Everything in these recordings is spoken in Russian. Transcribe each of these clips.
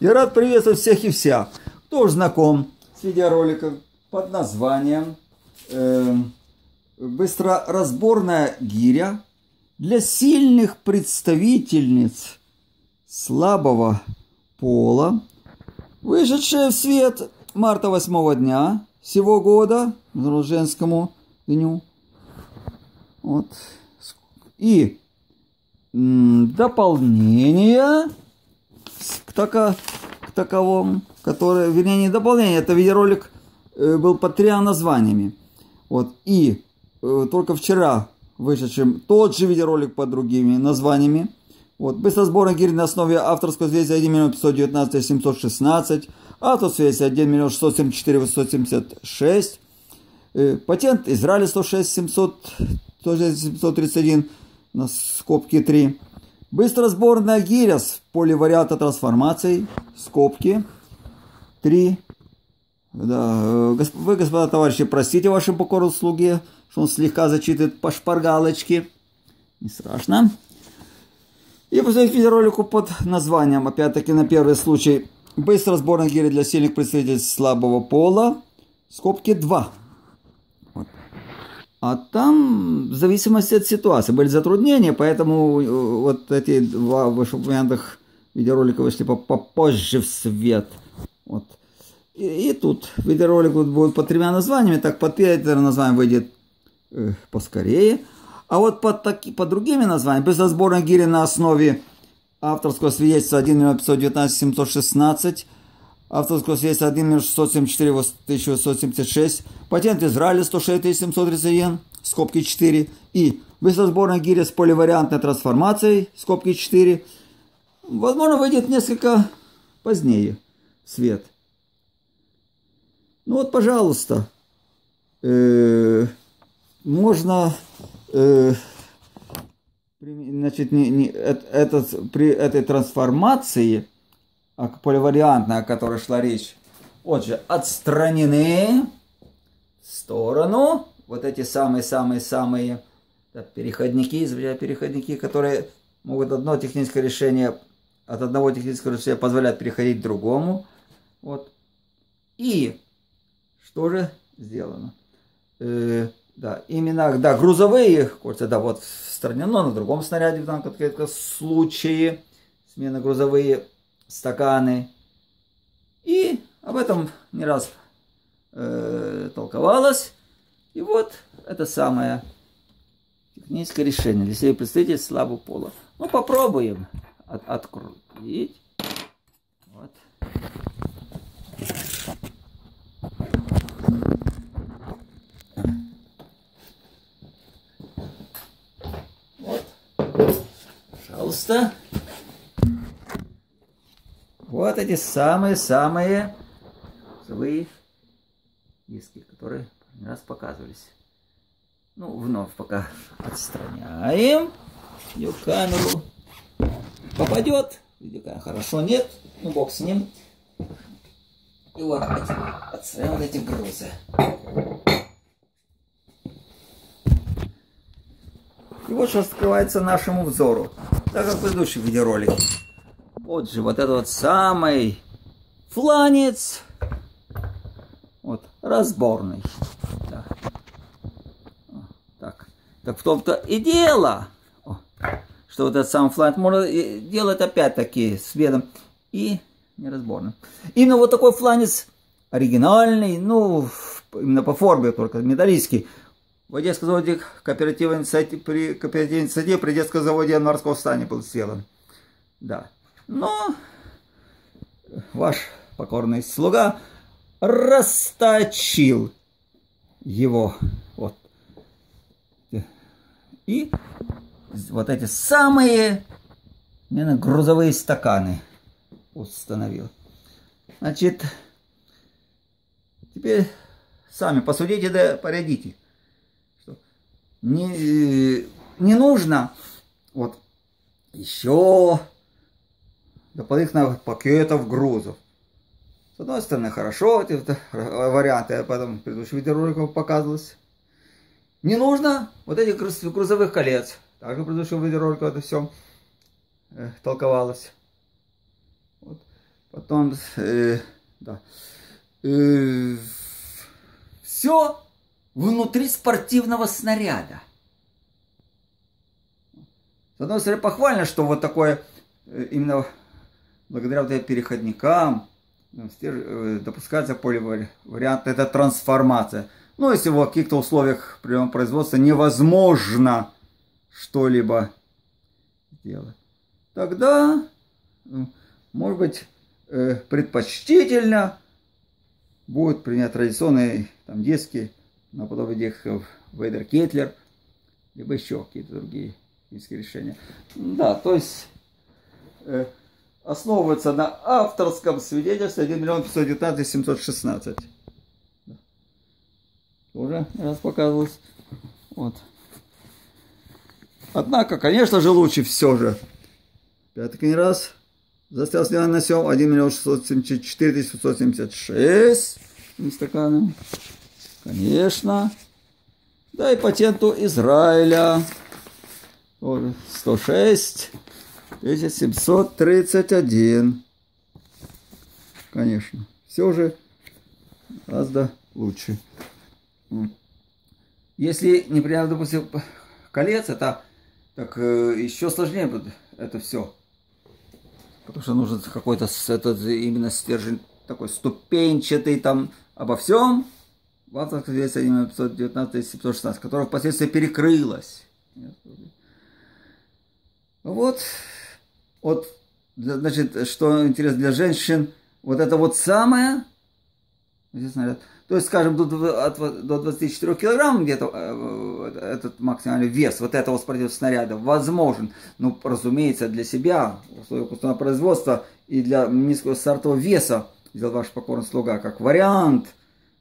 Я рад приветствовать всех и вся, кто уж знаком с видеороликом под названием э, «Быстроразборная гиря для сильных представительниц слабого пола», вышедшая в свет марта 8 дня сего года, женскому дню. Вот. И дополнение к, тако, к таковому, которое, вернее, не дополнение, это видеоролик э, был под тремя названиями. Вот, и э, только вчера вышедшим тот же видеоролик под другими названиями. Вот, быстросборная гирь на основе авторской связи 1 миллион 519 716, автосвязь 1 миллион 674 876, э, патент Израиля 106 700, 731 на скобке 3. Быстросборная гиря с поливарианта трансформаций, скобки 3. Да, э, вы, господа товарищи, простите вашей покорной слуге, что он слегка зачитывает по шпаргалочке. Не страшно. И посмотрите видеоролику под названием, опять-таки на первый случай, быстро сборная гири для сильных представителей слабого пола, скобки 2. А там в зависимости от ситуации были затруднения, поэтому э, вот эти два вышеупомянутых видеоролика вышли попозже в свет. Вот. И, и тут видеоролик будет по тремя названиями, так под первое название выйдет э, поскорее. А вот под, таки, под другими названиями, без разбора гири на основе авторского свидетельства 1 519 716, авторского свидетельства 1 674 1876, патент Израиля 106 731, скобки 4, и быстросборная гиря с поливариантной трансформацией, скобки 4, возможно, выйдет несколько позднее свет. Ну вот, пожалуйста, э, можно э, значит, не, не, этот, при этой трансформации, поливариантная, о которой шла речь, отже, отстранены в сторону вот эти самые-самые-самые переходники, переходники, которые могут одно техническое решение от одного технического решения позволять переходить к другому. Вот. И что же сделано? Э, да, именно, да, грузовые, кажется, да, вот в стороне, но на другом снаряде там какие-то случаи, смена грузовые стаканы. И об этом не раз э, толковалось. И вот это самое техническое решение для себе представителей слабого пола. Ну, попробуем от открутить. Вот. пожалуйста. Вот эти самые-самые живые диски, которые не раз показывались. Ну, вновь пока отстраняем видеокамеру. Попадет. Видеокамера хорошо нет. Ну, бог с ним. И вот отстраняем вот эти грузы. И вот что открывается нашему взору так как в предыдущих видеороликах. Вот же вот этот вот самый фланец, вот, разборный. Да. Так. так в том-то и дело, что вот этот самый фланец можно делать опять-таки с видом и неразборным. Именно вот такой фланец оригинальный, ну, именно по форме только металлический, в Одесском заводе кооперативной инициативе, при кооперативной инициативе при детском заводе Январского стане был сделан. Да. Но ваш покорный слуга расточил его. Вот. И вот эти самые именно грузовые стаканы установил. Значит, теперь сами посудите да порядите не, не нужно вот еще дополнительных пакетов грузов. С одной стороны, хорошо, эти варианты, я потом в предыдущих видеороликах показывалось. Не нужно вот этих грузовых колец. Также в предыдущих видеороликах это все э, толковалось. Вот. Потом, э, да, э, все внутри спортивного снаряда. С одной стороны, похвально, что вот такое, э, именно благодаря вот этим переходникам, ну, э, допускается поливариант, это трансформация. Но если в каких-то условиях приема производства невозможно что-либо сделать, тогда, ну, может быть, э, предпочтительно будет принять традиционные там, детские, наподобие тех Вейдер Кетлер, либо еще какие-то другие физические решения. Да, то есть э, основывается на авторском свидетельстве 1 миллион 519 716. Тоже раз показывалось. Вот. Однако, конечно же, лучше все же. Пятый не раз. Застрял слева на сем 1 миллион 674 776 стаканы. Конечно. Да и патенту Израиля. 106 1731. Конечно. Все же гораздо лучше. Если, например, допустим, колец, это так э, еще сложнее будет это все. Потому что нужен какой-то этот именно стержень такой ступенчатый там обо всем. В авторской версии 519 716, которая впоследствии перекрылась. Вот вот, значит, что интересно для женщин, вот это вот самое, то есть, скажем, до, до 24 килограмм где-то э, этот максимальный вес вот этого спортивного снаряда возможен. Ну, разумеется, для себя, в условиях кустного производства и для низкого стартового веса, сделал ваш покорный слуга, как вариант,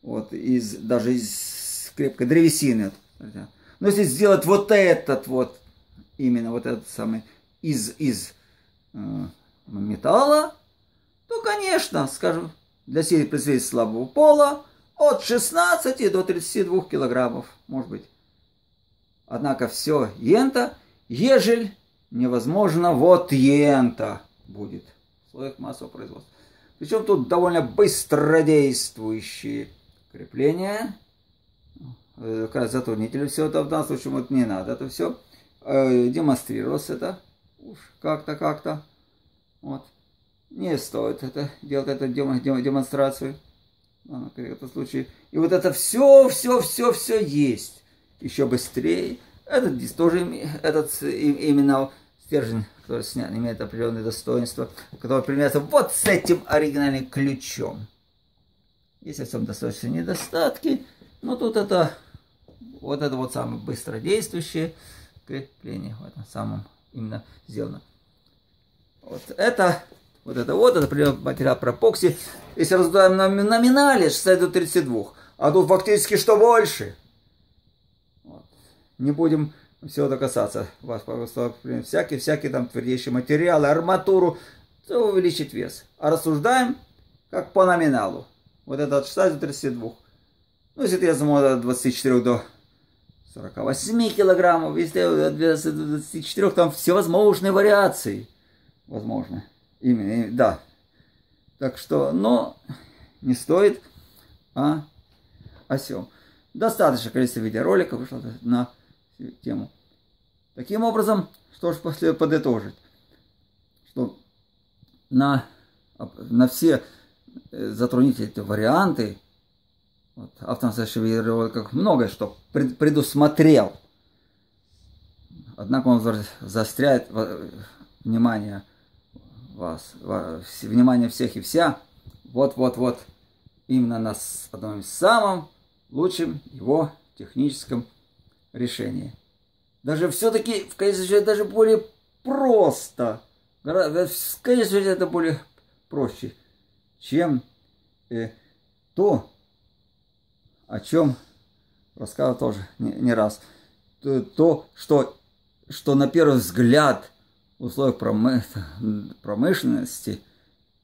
вот, из, даже из крепкой древесины. Но если сделать вот этот вот, именно вот этот самый, из, из Э, металла, то, конечно, скажем, для силы представителей слабого пола от 16 до 32 килограммов, может быть. Однако все ента, ежель невозможно, вот ента будет в условиях массового производства. Причем тут довольно быстродействующие крепления. Э, как раз затруднители все это в данном случае вот не надо это все э, демонстрировалось это уж как-то, как-то. Вот. Не стоит это делать эту демонстрацию. В этом случае. И вот это все, все, все, все есть. Еще быстрее. Этот здесь тоже этот именно стержень, который снят, имеет определенные достоинства, который применяется вот с этим оригинальным ключом. Есть в этом достаточно недостатки, но тут это вот это вот самое быстродействующее крепление в этом самом именно сделано. Вот это, вот это вот, это материал пропокси. Если раздаем на номинале 60 до 32, а тут фактически что больше. Вот. Не будем все это касаться. Вас, пожалуйста, всякие, всякие там твердейшие материалы, арматуру, то увеличить вес. А рассуждаем как по номиналу. Вот это от 16 до 32. Ну, если я смотрю от 24 до 48 килограммов, если от 24, там всевозможные вариации. Возможно. Именно, да. Так что, но не стоит а, о сем. Достаточно количество видеороликов вышло на тему. Таким образом, что же после подытожить, что на, на все э, затруднительные варианты вот, автор Сашевировал как многое что предусмотрел. Однако он застряет внимание вас, внимание всех и вся, вот-вот-вот, именно на одном из самом лучшем его техническом решении. Даже все-таки, в качестве даже более просто, в качестве это более проще, чем э, то, о чем рассказывал тоже не, не раз. То, то что, что на первый взгляд в условиях промышленности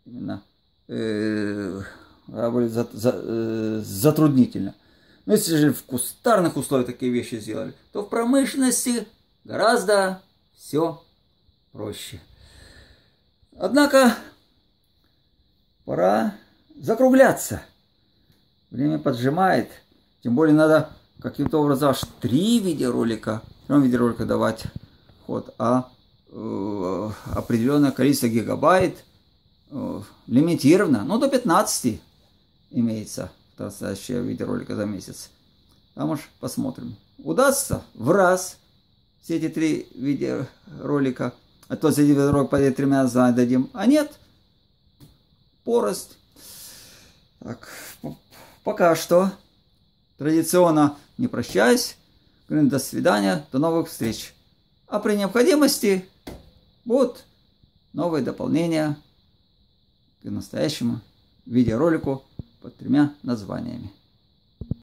именно э, будет за, за, э, затруднительно. Но если же в кустарных условиях такие вещи сделали, то в промышленности гораздо все проще. Однако пора закругляться. Время поджимает. Тем более надо каким-то образом аж три видеоролика, в видеоролика давать ход, а э, определенное количество гигабайт э, лимитировано, ну до 15 имеется настоящее видеоролика за месяц. Там уж посмотрим. Удастся в раз все эти три видеоролика, а то за видеоролик по тремя дадим, а нет, порость. Так, пока что традиционно не прощаюсь. Говорим до свидания, до новых встреч. А при необходимости будут новые дополнения к настоящему видеоролику под тремя названиями.